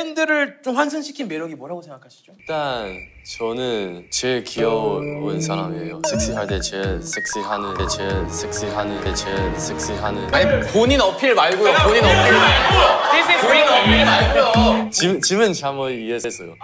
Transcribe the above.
팬들을 좀 환승시킨 매력이 뭐라고 생각하시죠? 일단 저는 제일 귀여운 음. 사람이에요. 섹시할 때 제일 섹시하는 때 제일 섹시하는 때 제일 섹시하는 아니 본인 어필 말고요. 본인 어필 말고. 본인 어필 말고요. 짐, 짐은 잠을 이해했어요.